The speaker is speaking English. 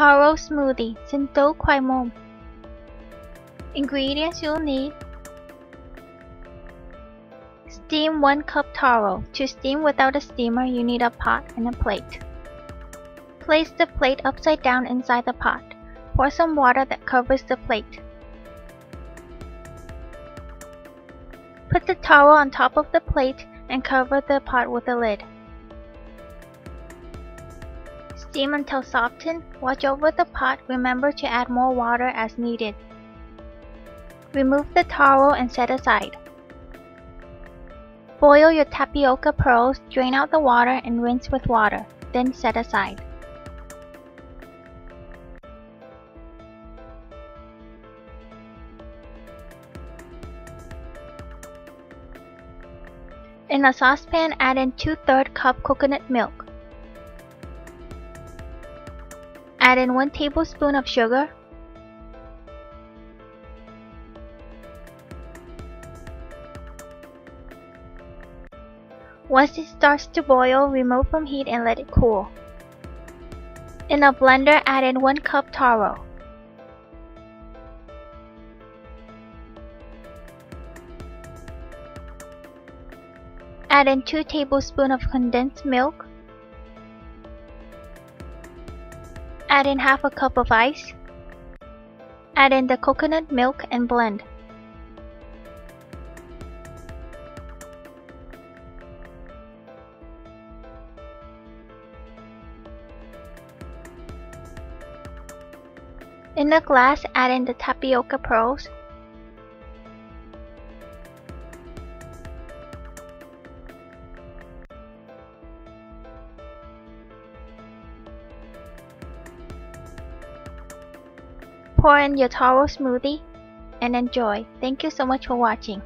Taro smoothie, Sinh To Khoai Mon. Ingredients you'll need Steam 1 cup taro. To steam without a steamer, you need a pot and a plate. Place the plate upside down inside the pot. Pour some water that covers the plate. Put the taro on top of the plate and cover the pot with a lid. Steam until softened. Watch over the pot. Remember to add more water as needed. Remove the taro and set aside. Boil your tapioca pearls, drain out the water and rinse with water, then set aside. In a saucepan, add in 2 3rd cup coconut milk. Add in 1 tablespoon of sugar. Once it starts to boil, remove from heat and let it cool. In a blender, add in 1 cup taro. Add in 2 tablespoons of condensed milk. Add in half a cup of ice. Add in the coconut milk and blend. In a glass, add in the tapioca pearls. Pour in your taro smoothie and enjoy. Thank you so much for watching.